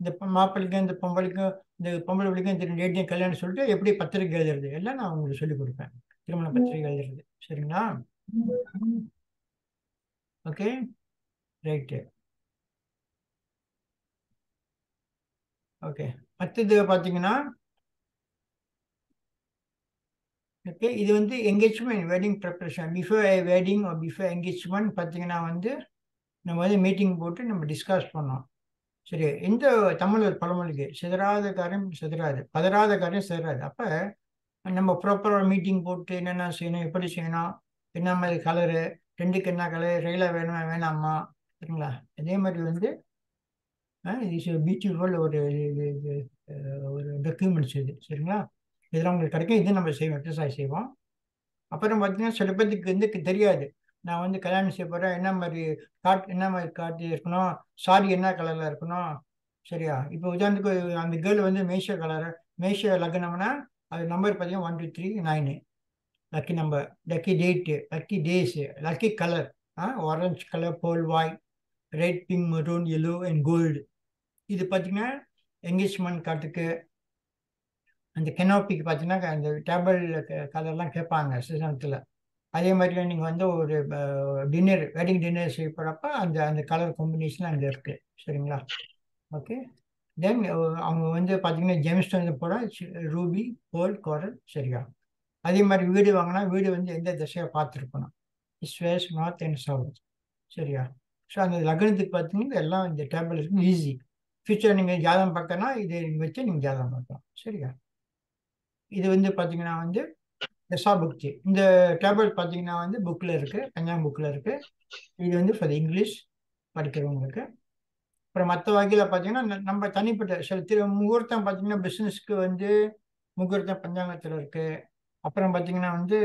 இந்த மாப்பிள்ளைக்கும் இந்த பொம்பளைக்கும் இந்த பொம்பளை பிள்ளைக்கும் இந்த டேட்டையும் கல்யாணம் சொல்லிட்டு எப்படி பத்திரிக்கை எழுதுறது? எல்லாம் நான் உங்களுக்கு சொல்லிக் கொடுப்பேன். திருமண பத்திரிக்கை எழுதுறது. சரிங்களா? ஓகே? ரைட்டு. ஓகே. அடுத்தது பார்த்தீங்கன்னா ஓகே இது வந்து engagement wedding preparation before wedding before engagement பார்த்தீங்கன்னா வந்து நம்ம வந்து மீட்டிங் போட்டு நம்ம டிஸ்கஸ் பண்ணோம் சரி இந்த தமிழர் பழமொழிக்கு சிதறாத காரியம் சிதறாது பதறாத காரியம் சிதறாது. அப்போ நம்ம ப்ராப்பராக மீட்டிங் போட்டு என்னென்ன செய்யணும் எப்படி செய்யணும் என்ன மாதிரி கலரு ரெண்டுக்கு என்ன கலர் ரயிலாக வேணுமா வேணாமா சரிங்களா? அதே மாதிரி வந்து இஸ் பியூட்டிஃபுல் ஒரு ஒரு டாக்குமெண்ட்ஸ் இது சரிங்களா? இதெல்லாம் உங்களுக்கு கிடைக்கும் இது நம்ம செய்வோம் எக்ஸசைஸ் செய்வோம். அப்புறம் பார்த்தீங்கன்னா சில பேர்த்துக்கு வந்து தெரியாது. நான் வந்து கல்யாணம் செய்ய போகிறேன் என்ன மாதிரி காட் என்ன மாதிரி காட்டு இருக்கணும்? சாரி என்ன கலரில் இருக்கணும்? சரியா? இப்போ உதாரணத்துக்கு அந்த கேர்ள் வந்து மேஷ கலர் மேஷ லக்னம்னா அது நம்பர் பார்த்தீங்கன்னா one two three nine lucky number lucky date lucky days lucky colour ah orange colour pole why red pink maroon yellow and gold இது பார்த்தீங்கன்னா என்கேஜ்மெண்ட் கார்டுக்கு அந்த கெனோப்பிக்கு பார்த்தீங்கன்னா அந்த டேபிள் கலர்லாம் கேட்பாங்க சிசனத்தில் அதே மாதிரி நீங்கள் வந்து ஒரு டின்னர் வெட்டிங் டின்னர் செய்ய போகிறப்ப அந்த அந்த கலர் காம்பினேஷன் அங்கே இருக்குது சரிங்களா? ஓகே தென் அவங்க வந்து பார்த்தீங்கன்னா ஜெமிஸ்டன் போட ரூபி போல் கோரல் சரியா? அதே மாதிரி வீடு வாங்கினா வீடு வந்து எந்த திசையாக பார்த்துருக்கணும் இஸ் நார்த் அண்ட் சவுத் சரியா? ஸோ அந்த லக்னத்துக்கு பார்த்தீங்கன்னா எல்லாம் இந்த டேபிள் இருக்கு ஈஸி ஃபியூச்சர் நீங்கள் ஜாதகம் பார்க்கனா இதை வச்சு நீங்கள் ஜாதகம் பார்க்கலாம். சரியா? இது வந்து பார்த்தீங்கன்னா வந்து எஸ்ஆ புக்ஜி இந்த டேப்லெட் பார்த்தீங்கன்னா வந்து புக்கில் இருக்குது பஞ்சாங் புக்கில் இருக்குது இது வந்து ஃபார் இங்கிலீஷ் படிக்கிறவங்களுக்கு. அப்புறம் மற்ற வகையில் பார்த்தீங்கன்னா நம்ம தனிப்பட்ட சில திரு முகூர்த்தம் பார்த்தீங்கன்னா பிஸ்னஸ்க்கு வந்து முகூர்த்தம் பஞ்சாங்கத்தில் இருக்குது அப்புறம் பார்த்தீங்கன்னா வந்து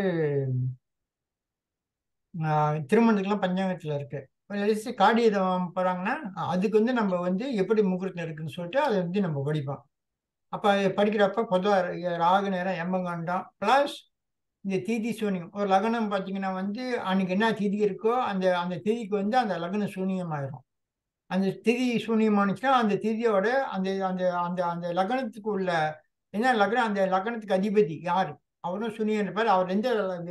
திருமணத்துக்குலாம் பஞ்சாங்கத்தில் இருக்குது காடியம் போகிறாங்கன்னா அதுக்கு வந்து நம்ம வந்து எப்படி முகூர்த்தம் இருக்குன்னு சொல்லிட்டு அதை வந்து நம்ம படிப்போம். அப்போ படிக்கிறப்ப பொதுவாக ராகு நேரம் எம்பங்கண்டம் ப்ளஸ் இந்த தீதி சூனியம். ஒரு லக்னம் பார்த்தீங்கன்னா வந்து அன்னைக்கு என்ன திதி இருக்கோ அந்த அந்த திதிக்கு வந்து அந்த லக்னம் சூனியம் அந்த திதி சூன்யமானுச்சுன்னா அந்த திதியோட அந்த அந்த அந்த அந்த லக்னத்துக்கு உள்ள என்ன லக்னம் அந்த லக்னத்துக்கு அதிபதி யார்? அவரும் சூனியம் இருப்பார். அவர் எந்த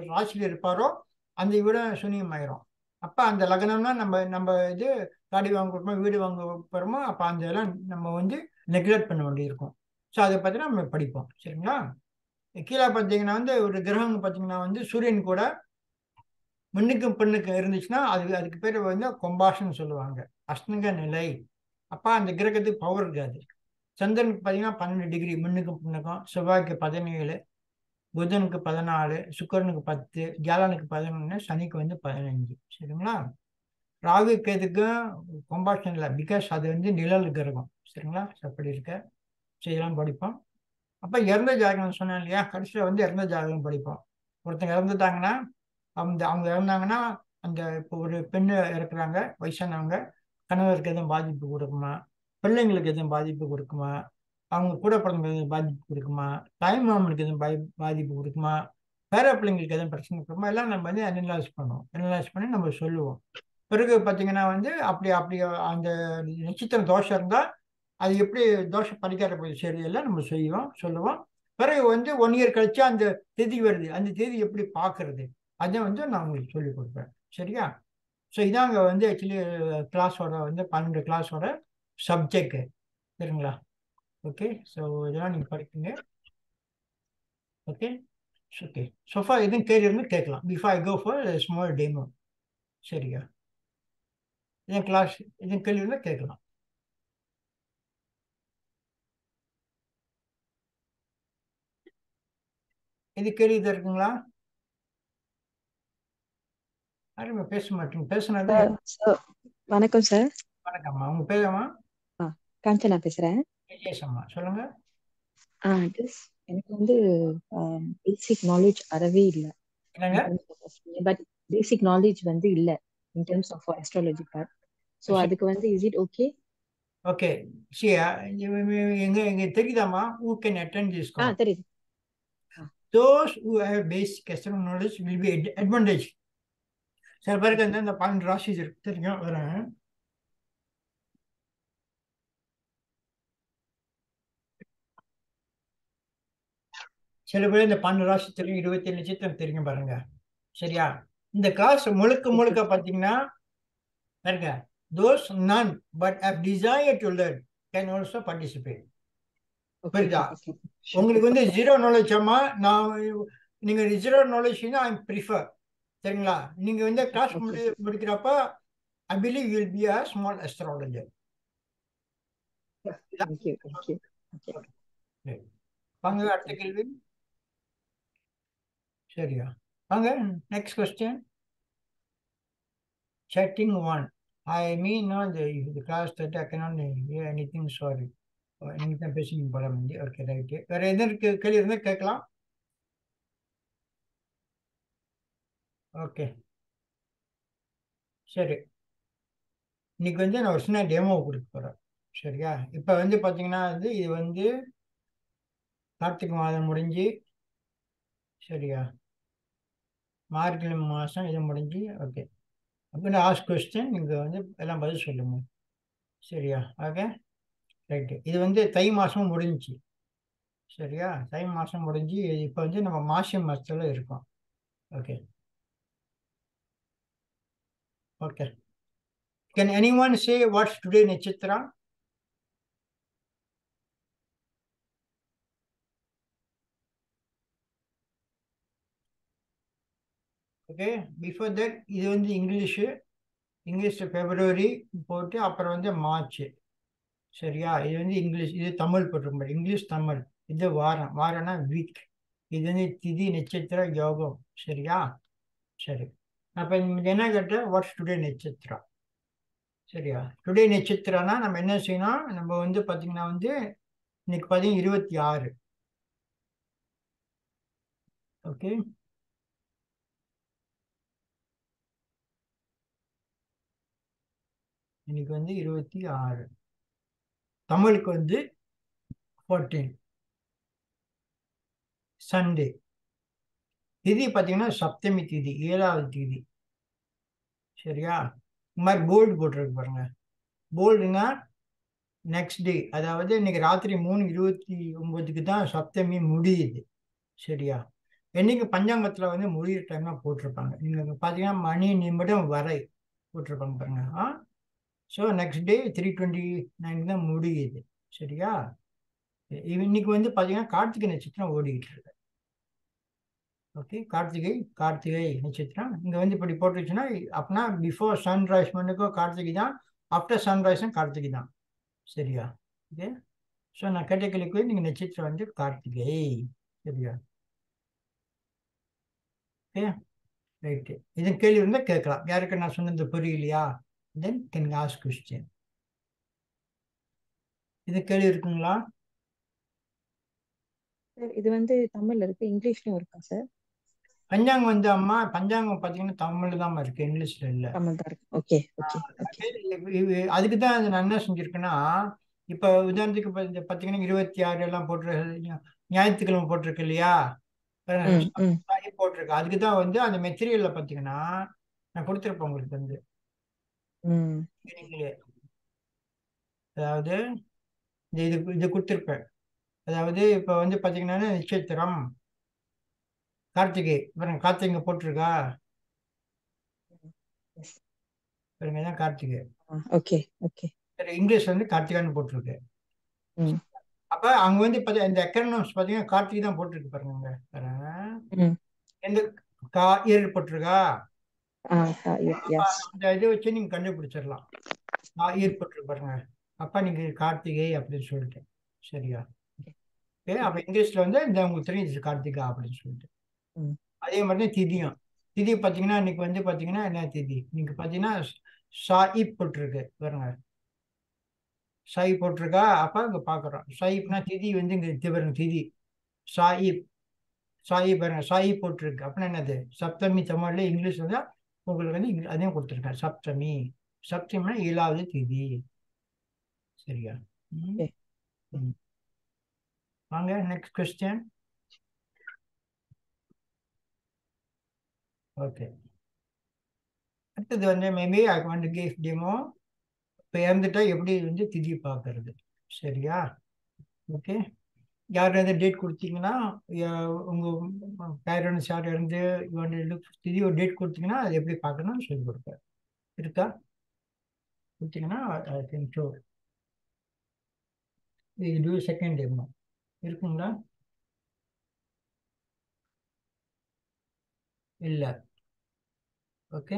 ராசியில் இருப்பாரோ அந்த விட சூனியம் அப்போ அந்த லக்னம்னா நம்ம நம்ம இது காடி வாங்க போகிறோமோ வீடு வாங்க போகிறோமோ அப்போ அந்த இதெல்லாம் நம்ம வந்து நெக்லெக்ட் பண்ண வேண்டியிருக்கும். ஸோ அதை பற்றி நம்ம படிப்போம். சரிங்களா? கீழே பார்த்தீங்கன்னா வந்து ஒரு கிரகம் பார்த்தீங்கன்னா வந்து சூரியன் கூட மண்ணுக்கும் பெண்ணுக்கும் இருந்துச்சுன்னா அது அதுக்கு பேர் வந்து கொம்பாஷன் சொல்லுவாங்க. அஷ்டங்க நிலை. அப்போ அந்த கிரகத்துக்கு பவர் இருக்காது. சந்திரனுக்கு பார்த்தீங்கன்னா பன்னெண்டு டிகிரி மண்ணுக்கும் பின்னுக்கும் செவ்வாய்க்கு பதினேழு புதனுக்கு பதினாலு சுக்கரனுக்கு பத்து ஜாலனுக்கு பதினொன்று சனிக்கு வந்து பதினஞ்சு. சரிங்களா? ராகு கேதுக்கும் கொம்பாஷன் இல்லை பிகாஸ் அது வந்து நிழல் கிரகம். சரிங்களா? அப்படி இருக்க. செய்யலாம் படிப்போம். அப்போ இறந்த ஜாதகம் சொன்னேன் இல்லையா? கடைசியில் வந்து இறந்த ஜாதகம் படிப்போம். ஒருத்தங்க இறந்துட்டாங்கன்னா அந்த அவங்க இறந்தாங்கன்னா அந்த இப்போ ஒரு பெண்ணு இறக்குறாங்க வயசானவங்க கணவருக்கு எதுவும் பாதிப்பு கொடுக்குமா? பிள்ளைங்களுக்கு எதுவும் பாதிப்பு கொடுக்குமா? அவங்க கூட பிறந்தவங்களுக்கு பாதிப்பு கொடுக்குமா? தாய்மாமனுக்கு எதுவும் பாதி பாதிப்பு கொடுக்குமா? பேர பிள்ளைங்களுக்கு எதுவும் பிரச்சனை கொடுக்குமா? எல்லாம் நம்ம வந்து அனலைஸ் பண்ணுவோம். அனலைஸ் பண்ணி நம்ம சொல்லுவோம். பிறகு பார்த்தீங்கன்னா வந்து அப்படி அப்படி அந்த நட்சத்திரம் தோஷம் இருந்தால் அது எப்படி தோஷம் பரிகார போய் சரியெல்லாம் நம்ம செய்வோம் சொல்லுவோம். பிறகு வந்து ஒன் இயர் கழிச்சா அந்த தேதி வருது. அந்த தேதி எப்படி பார்க்கறது? அதை வந்து நான் உங்களுக்கு சொல்லிக் கொடுப்பேன். சரியா? ஸோ இதாங்க வந்து ஆக்சுவலி கிளாஸோட வந்து பன்னெண்டு கிளாஸோட சப்ஜெக்ட் சரிங்களா? ஓகே ஸோ இதெல்லாம் நீங்கள் படிப்பீங்க ஓகே ஓகே சோஃபா எதுவும் கேள்வி இருந்து கேட்கலாம். Before I go for small demo சரியா? இதன் கிளாஸ் எதுவும் கேள்வி இருந்தால் கேட்கலாம். இது கேள்வி இருக்குங்களா யாருமே பேச மாட்டீங்க. பேசுனது? வணக்கம் சார். வணக்கம்மா. உங்க பேரம்மா காஞ்சனா பேசுறேன். அம்மா. சொல்லுங்க. எனக்கு வந்து பேசிக் நாலேஜ் அறவே இல்லை. என்னங்க? பட் பேசிக் நாலேஜ் வந்து இல்லை. In terms of astrology part so. அதுக்கு வந்து இஸ் இட் ஓகே ஓகே சியா எங்க எங்க can attend this ah call? தெரியுது. Those who have basic astronomical knowledge will be ad- advantage. சில பேருக்கு வந்து இந்த பன்னெண்டு ராசிஸ் இருக்கு. தெரியும்? வரேன் சில பேர் இந்த பன்னெண்டு ராசி தெரியும் இருபத்தி ஏழு நட்சத்திரம் தெரியும் பாருங்க. சரியா? இந்த காசு முழுக்க முழுக்க பார்த்தீங்கன்னா பாருங்க those none but have desire to learn can also participate புரியுதா? உங்களுக்கு வந்து ஜீரோ நாலேஜ் அம்மா நான் நீங்க ஜீரோ நாலேஜ்னா ஐ ப்ரிஃபர் சரிங்களா? நீங்க வந்து கிளாஸ். முடி முடிக்கிறப்ப I believe will be a small astrologer வாங்க அடுத்த கேள்வி. சரியா? வாங்க next question chatting one. I mean no the the class that I cannot hear anything sorry. நீங்க தான் பேசுங்க போல வந்து ஓகே ரைட்டு வேற எதுவும் இருக்கு? கேள்வி இருந்தால் கேட்கலாம். ஓகே சரி. இன்னைக்கு வந்து நான் ஒரு சின்ன டெமோ கொடுக்க போகிறேன் சரியா? இப்போ வந்து பார்த்தீங்கன்னா வந்து இது வந்து கார்த்திகை மாதம் முடிஞ்சு சரியா? மார்கழி மாதம் இது முடிஞ்சு ஓகே அப்படின்னு ஆஸ்க் கொஸ்டின் நீங்கள் வந்து எல்லாம் பதில் சொல்லுங்க. சரியா? ஓகே ரைட்டு இது வந்து தை மாதம் முடிஞ்சிச்சு. சரியா? தை மாதம் முடிஞ்சு இப்போ வந்து நம்ம மாசி மாதத்தில் இருக்கோம். Okay okay can any one say what's today's nakshatra okay before that இது வந்து இங்கிலீஷு இங்கிலீஷில் பிப்ரவரி போட்டு அப்புறம் வந்து மார்ச் சரியா? இது வந்து இங்கிலீஷ் இது தமிழ் போட்டிருக்க இங்கிலீஷ் தமிழ். இது வாரம். வாரம்னா வீக் இது வந்து திதி நட்சத்திரம் யோகம். சரியா? சரி. அப்போ என்ன கேட்டால் வாட்ஸ் டுடே நட்சத்திரம்? சரியா? டுடே நட்சத்திரம்னா நம்ம என்ன செய்யணும்? நம்ம வந்து பார்த்தீங்கன்னா வந்து இன்னைக்கு பார்த்தீங்கன்னா இருபத்தி ஆறு. ஓகே இன்னைக்கு வந்து இருபத்தி ஆறு. தமிழுக்கு வந்து ஃபோர்டீன் சண்டே திதி பார்த்தீங்கன்னா சப்தமி திதி ஏழாவது திதி. சரியா? இந்த மாதிரி போல்டு போட்டிருக்கு பாருங்க. போல்டுனா நெக்ஸ்ட் டே அதாவது இன்னைக்கு ராத்திரி மூணு இருபத்தி ஒன்பதுக்கு தான் சப்தமி முடியுது. சரியா? என்னைக்கு பஞ்சாங்கத்தில் வந்து முடியிற டைம்லாம் போட்டிருப்பாங்க. நீங்கள் பார்த்தீங்கன்னா மணி நிமிடம் வரை போட்டிருப்பாங்க பாருங்க. ஆ? So next day three twenty nine தான் முடியுது. சரியா? இன்னைக்கு வந்து பார்த்தீங்கன்னா கார்த்திகை நட்சத்திரம் ஓடிக்கிட்டு இருக்கு. ஓகே கார்த்திகை கார்த்திகை நட்சத்திரம். இங்கே வந்து இப்படி போட்டுருச்சுன்னா அப்படின்னா பிஃபோர் சன்ரைஸ் மண்ணுக்கும் கார்த்திகை தான் ஆஃப்டர் சன்ரைஸும் கார்த்திகை தான். சரியா? ஓகே ஸோ நான் கேட்ட நீங்கள் நட்சத்திரம் வந்து கார்த்திகை. சரியா? ஓகே ரைட்டு இது கேள்வி இருந்தால் கேட்கலாம். யாருக்கு நான் சொன்னது புரியலையா? தென் கேன் ஆஸ்க் கொஸ்டின் இது கேள்வி இருக்குங்களா? சார் இது வந்து தமிழ்ல இருக்கு இங்கிலீஷ்லயும் இருக்கா சார்? பஞ்சாங்கம் வந்து அம்மா பஞ்சாங்கம் பார்த்தீங்கன்னா தமிழ்ல தான் இருக்கு இங்கிலீஷ்ல இல்லை. தமிழ் தான் இருக்கு. ஓகே ஓகே அதுக்கு தான் நான் என்ன செஞ்சிருக்கேன்னா இப்போ உதாரணத்துக்கு பார்த்தீங்கன்னா இருபத்தி ஆறு எல்லாம் போட்டிருக்கு ஞாயிற்றுக்கிழமை போட்டிருக்கு இல்லையா? போட்டிருக்கு. அதுக்கு தான் வந்து அந்த மெட்டீரியலில் பார்த்தீங்கன்னா நான் கொடுத்துருப்பேன் உங்களுக்கு வந்து. ம். beginning-லயே. அதாவது இந்த இது இது கொடுத்துருப்பேன். அதாவது இப்போ வந்து பார்த்தீங்கன்னா நட்சத்திரம். கார்த்திகை. பாருங்க கார்த்திகை போட்டிருக்கா? எஸ் பாருங்க தான் கார்த்திகை. ஓகே ஓகே சரி இங்கிலீஷ் வந்து கார்த்திகான்னு போட்டிருக்கு. ம். அப்போ அங்கே வந்து பார்த்தீங்க இந்த எக்கனாமிக்ஸ் பார்த்தீங்கன்னா கார்த்திகை தான் போட்டிருக்கு பாருங்க அங்க. ம். எந்த கா இயர் போட்டிருக்கா? அந்த இதை வச்சு நீங்க கண்டுபிடிச்சிடலாம். போட்டிருக்கு பாருங்க. அப்ப நீங்க கார்த்திகை அப்படின்னு சொல்லிட்டு. சரியா? அப்ப இங்கிலீஷ்ல வந்து இந்த உங்களுக்கு தெரியும் கார்த்திகா அப்படின்னு சொல்லிட்டு. அதே மாதிரி திதியும். திதி பார்த்தீங்கன்னா இன்னைக்கு வந்து பார்த்தீங்கன்னா என்ன திதி? இன்னைக்கு பார்த்தீங்கன்னா சாயிப் போட்டிருக்கு பாருங்க. சாய் போட்டிருக்கா? அப்ப இங்க பாக்குறோம். சாயிப்னா திதி வந்து இங்க பாருங்க திதி. சாயிப் சாயி பாருங்க சாயி போட்டிருக்கு. அப்படின்னா என்னது? சப்தமி தமிழ்ல இங்கிலீஷ்ல தான் உங்களுக்கு வந்து அதையும் கொடுத்துருக்கேன் சப்தமி. சப்தமினா ஏழாவது திதி. சரியா. வாங்க நெக்ஸ்ட் கொஸ்டின் ஓகே அடுத்தது வந்து maybe I want give demo இப்போ இறந்துட்டா எப்படி வந்து திதி பார்க்கறது? சரியா? ஓகே யார் டேட் கொடுத்தீங்கன்னா உங்கள் பேரண்ட்ஸ் யார் இருந்து இவன் திதி ஒரு டேட் கொடுத்தீங்கன்னா அது எப்படி பார்க்கணும்னு சொல்லி கொடுப்பேன் இருக்கா? கொடுத்தீங்கன்னா ஐ திங்க் ஷோர் இது டூ செகண்ட் டேமா இருக்குங்களா? இல்லை. ஓகே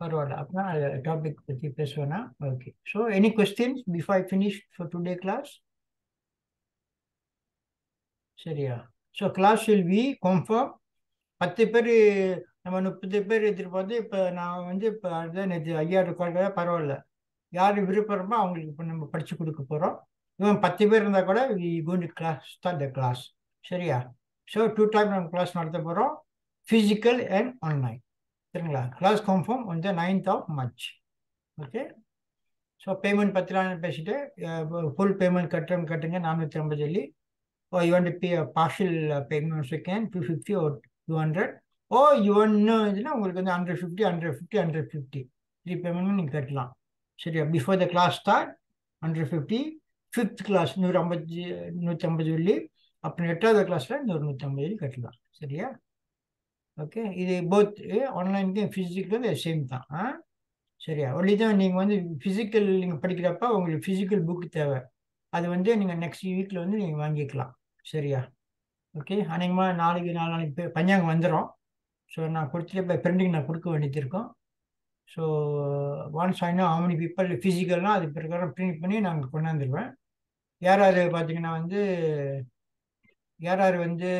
பரவாயில்ல. அப்படின்னா டாபிக் பற்றி பேசுவேன்னா okay so any questions before I finish for today class சரியா? So class will we confirm பத்து பேர் நம்ம முப்பது பேர் எடுத்துகிட்டு போகிறது இப்போ நான் வந்து இப்போ அதுதான் நேற்று ஐயா ரெக்கார்டு பரவாயில்ல. யார் விருப்பமோ அவங்களுக்கு இப்போ நம்ம படித்து கொடுக்க போகிறோம் இவன் பத்து பேர் இருந்தால் கூட வி கோயின் டு கிளாஸ் தான் த கிளாஸ் சரியா? ஸோ டூ டைம் நம்ம கிளாஸ் நடத்த போகிறோம் ஃபிசிக்கல் அண்ட் ஆன்லைன் சரிங்களா? கிளாஸ் கன்ஃபார்ம் வந்து the 9th of March okay so payment பத்திலாம் பேசிட்டு ஃபுல் பேமெண்ட் கட்டுறோம் கட்டுங்க நானூற்றி ஐம்பது சொல்லி. Or you want to pay a partial uh, payment also can 250 or 200 or you want இன்னும் உங்களுக்கு வந்து hundred fifty hundred fifty hundred fifty three payment நீங்கள் கட்டலாம். சரியா? Before the class start hundred fifty fifth class நூறு ஐம்பத்தி நூற்றி ஐம்பது வெள்ளி அப்புறம் எட்டாவது கிளாஸில் நூறு நூற்றி ஐம்பது வெள்ளி கட்டலாம். சரியா? ஓகே இது போத் ஆன்லைனுக்கு ஃபிசிக்கல் வந்து சேம் தான். ஆ? சரியா? ஒன்லி தான் நீங்கள் வந்து ஃபிசிக்கல் நீங்கள் படிக்கிறப்ப உங்களுக்கு ஃபிசிக்கல் புக்கு தேவை. அது வந்து நீங்கள் நெக்ஸ்ட் வீக்கில் வந்து நீங்கள் வாங்கிக்கலாம். சரியா? ஓகே அநேகமாக நாளைக்கு நாலு நாளைக்கு பஞ்சாங்கம் வந்துடும் ஸோ நான் கொடுத்துட்டு இப்போ பிரிண்டிங் நான் கொடுக்க வேண்டியது இருக்கும். So once I know people many people ஃபிசிக்கல்னால் அது பிரகாரம் பிரிண்ட் பண்ணி நாங்கள் கொண்டாந்துருவேன். யார் யார் பார்த்தீங்கன்னா வந்து யார் யார் வந்து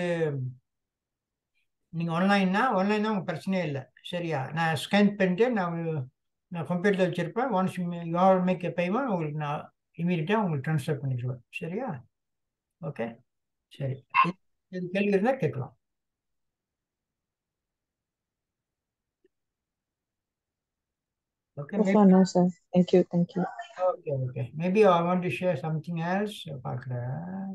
நீங்கள் ஆன்லைன்னா ஆன்லைன்னா உங்களுக்கு பிரச்சனையே இல்லை. சரியா? நான் ஸ்கேன் பண்ணிட்டு நான் நான் கம்ப்யூட்டரில் வச்சுருப்பேன். Once you make a payment உங்களுக்கு நான் இமீடியட்டாக உங்களுக்கு ட்ரான்ஸ்ஃபர் பண்ணிடுவேன். சரியா? ஓகே சரி கேள்வி இருந்தால் கேட்கலாம் okay So far, no, sir. Thank you. Thank you. Okay okay maybe I want to share something else பார்க்குறேன்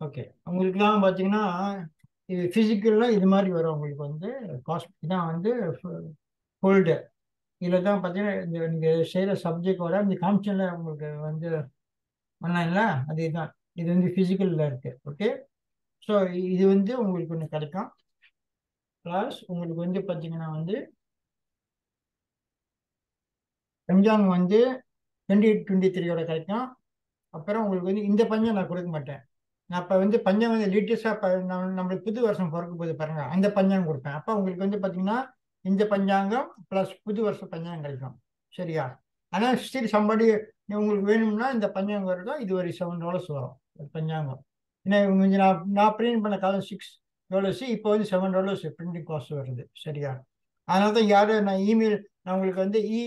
ஓகே உங்களுக்குலாம் பார்த்தீங்கன்னா இது ஃபிசிக்கல்லாம் இது மாதிரி வரும் உங்களுக்கு வந்து காஸ்ட் தான் வந்து ஃபோல்டு இதில் தான் பார்த்தீங்கன்னா இந்த நீங்கள் செய்கிற சப்ஜெக்டோட இந்த காமிஷனில் உங்களுக்கு வந்து ஆன்லைனில் அதே தான் இது வந்து ஃபிசிக்கலில் இருக்குது ஓகே ஸோ இது வந்து உங்களுக்கு ஒன்று கிடைக்கும். ப்ளஸ் உங்களுக்கு வந்து பார்த்தீங்கன்னா வந்து பஞ்சாங் வந்து டுவெண்ட்டி டுவெண்ட்டி த்ரீயோட கிடைக்கும். அப்புறம் உங்களுக்கு வந்து இந்த பஞ்சம் நான் கொடுக்க மாட்டேன். நான் இப்போ வந்து பஞ்சம் வந்து லேட்டஸ்டாக நம்மளுக்கு புது வருஷம் பிறக்க போகுது பாருங்க. அந்த பஞ்சாங்கம் கொடுப்பேன். அப்போ உங்களுக்கு வந்து பார்த்தீங்கன்னா இந்த பஞ்சாங்கம் ப்ளஸ் புது வருஷ பஞ்சாங்கம் கிடைக்கும். சரியா? ஆனால் ஸ்டில் சம்படி உங்களுக்கு வேணும்னா இந்த பஞ்சாங்கம் இருக்கும் இது ஒரு செவன் டாலர்ஸ் வரும். ஒரு பஞ்சாங்கம். ஏன்னா இவங்க நான் நான் பிரிண்ட் பண்ண காலம் சிக்ஸ் டாலர்ஸ் இப்போ வந்து செவன் டாலர்ஸ் பிரிண்டிங் காஸ்ட் வருது. சரியா? அதனால தான் யாரும் நான் இமெயில் நான் உங்களுக்கு வந்து e, இ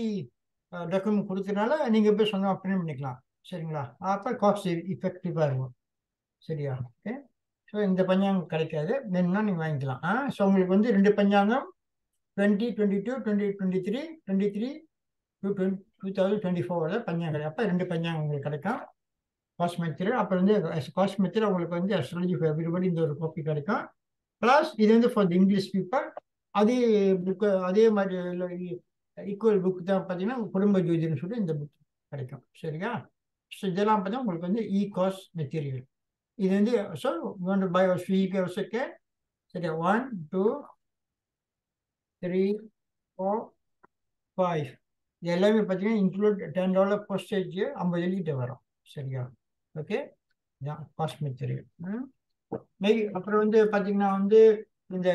டாக்குமெண்ட் கொடுத்தனால நீங்கள் போய் சொந்தமாக பிரிண்ட் பண்ணிக்கலாம். சரிங்களா? அப்போ காஸ்ட் இஃபெக்டிவாக இருக்கும். சரியா? ஓகே ஸோ இந்த பஞ்சாங்கம் கிடைக்காது. வேணும்னா நீங்கள் வாங்கிக்கலாம். ஆ ஸோ உங்களுக்கு வந்து ரெண்டு பஞ்சாங்கம் twenty twenty two twenty twenty three twenty three two twenty two thousand twenty ஃபோரில் பஞ்சாங்கம் அப்போ ரெண்டு பஞ்சாங்கம் உங்களுக்கு கிடைக்கும். காஸ்ட் அப்புறம் வந்து காஸ்ட் உங்களுக்கு வந்து அஸ்ட்ராலஜி ஃபார் எவ்ரிபடி இந்த ஒரு காப்பி கிடைக்கும். ப்ளஸ் இது வந்து ஃபார் தி இங்கிலீஷ் பீப்பர் அதே புக்கு அதே மாதிரி ஈக்குவல் புக் தான் பார்த்தீங்கன்னா குடும்ப ஜோதின்னு சொல்லி இந்த புக் கிடைக்கும். சரியா? ஸோ இதெல்லாம் பார்த்தா உங்களுக்கு வந்து இ காஸ் மெட்டீரியல் இது வந்து ஸோ ஒன்று பை ஒரு ஸ்வீக் சரியா? One two three four five இது எல்லாமே பார்த்தீங்கன்னா இன்க்ளூட் டென் டாலர் போஸ்டேஜ் ஐம்பது எழுதிட்டு வரும். சரியா? ஓகே இதான் காஸ்ட் மெட்டீரியல் மெய் அப்புறம் வந்து பார்த்தீங்கன்னா வந்து இந்த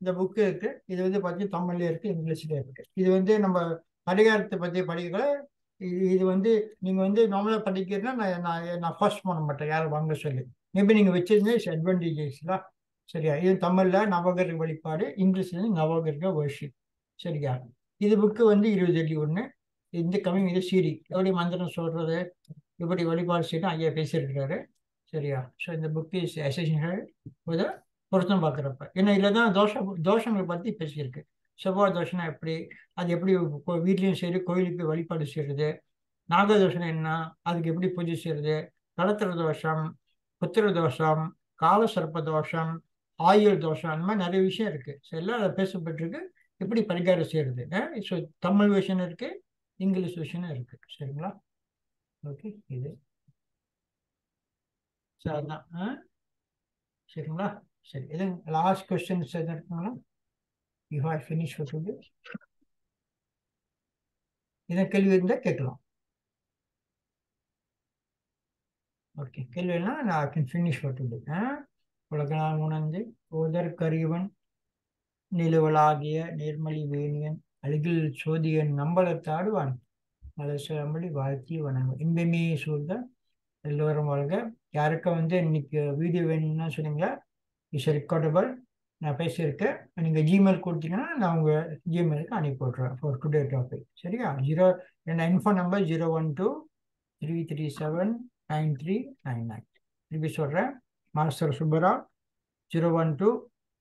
இந்த புக்கு இருக்குது இது வந்து பார்த்தீங்கன்னா தமிழ்ல இருக்குது இங்கிலீஷ்லேயே இருக்குது இது வந்து நம்ம படிகாரத்தை பற்றி படிக்கல இது இது வந்து நீங்கள் வந்து நார்மலாக படிக்கிறதுனா நான் நான் நான் ஃபர்ஸ்ட் பண்ண மாட்டேன். யாரும் வாங்க சொல்லி. மேபி நீங்கள் வச்சிருந்தீங்க அட்வான்டேஜஸ்லாம் சரியா? இது தமிழில் நவகிரக வழிபாடு இங்கிலீஷ்ல நவகிரக வர்ஷிப் சரியா? இது புக்கு வந்து இருபது அடி ஒன்று இந்த கம்மிங் இது சீரி எப்படி மந்திரம் சொல்கிறது இப்படி வழிபாடு செய்யணும்? ஐயா பேசியிருக்கிறாரு. சரியா? ஸோ இந்த புக்கு இஸ் எசென்ஷியல் ஒரு பொருத்தம் பார்க்குறப்ப. ஏன்னா இதில் தான் தோஷம் தோஷங்களை பற்றி பேசியிருக்கு. செவ்வாய் தோஷம்னா எப்படி? அது எப்படி வீட்லேயும் சரி கோயிலுக்கு வழிபாடு செய்கிறது நாகதோஷம் என்ன? அதுக்கு எப்படி பூஜை செய்கிறது கடத்திர தோஷம் புத்திர தோஷம் கால சர்ப்ப தோஷம் ஆயுள் தோஷம் அந்த மாதிரி நிறைய விஷயம் இருக்குது ஸோ எல்லாம் அதை பேசப்பட்டிருக்கு. எப்படி பரிகாரம் செய்கிறது ஸோ தமிழ் விஷயம் இருக்குது இங்கிலீஷ் விஷயம் இருக்குது சரிங்களா? ஓகே இது. ஸோ ஆ? சரிங்களா? சரி இது லாஸ்ட் கொஸ்டின்ஸ் எதுவும் இருக்குங்களா யூ ஹாவ் ஃபினிஷ் ஃபார் இதை கேள்வி இருந்தால் கேட்கலாம். ஓகே கேள்வினா நான் ஃபினிஷ் ஃபார் ஆ? உலக நாள் உணர்ந்து ஓதற்கறிவன் நிலுவலாகிய நேர்மலி வேணியன் அழகில் சோதியன் நம்பலத்தாடுவான் மலசம்படி வாழ்த்தி வணங்கும் இன்பமே சூழ்ந்த எல்லோரும் வாழ்க. யாருக்கும் வந்து இன்னைக்கு வீடியோ வேணும்னா சொன்னீங்களா இஸ் ரெக்கார்டபிள் நான் பேசியிருக்கேன். நீங்கள் ஜிமெயில் கொடுத்தீங்கன்னா நான் உங்கள் ஜிமெயிலுக்கு அனுப்பி விட்றேன் ஃபார் டுடே டாபிக் சரியா? ஜீரோ என் info number zero one two three three seven nine three nine nine திருப்பி சொல்கிறேன் master சுப்பரா zero one two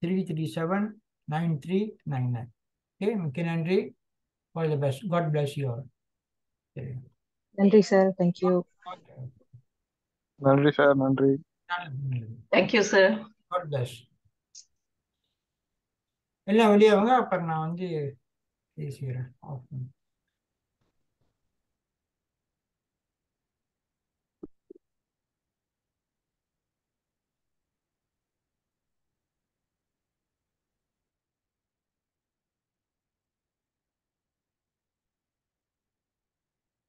three three seven nine three nine nine. Okay மிக்க நன்றி. All the best God bless you all சரி நன்றி sir thank you நன்றி sir நன்றி. Thank you sir God bless எல்லாம் வெளியே வாங்க அப்புறம் நான் வந்து பேசிக்கிறேன். ஆஃப் பண்ணி.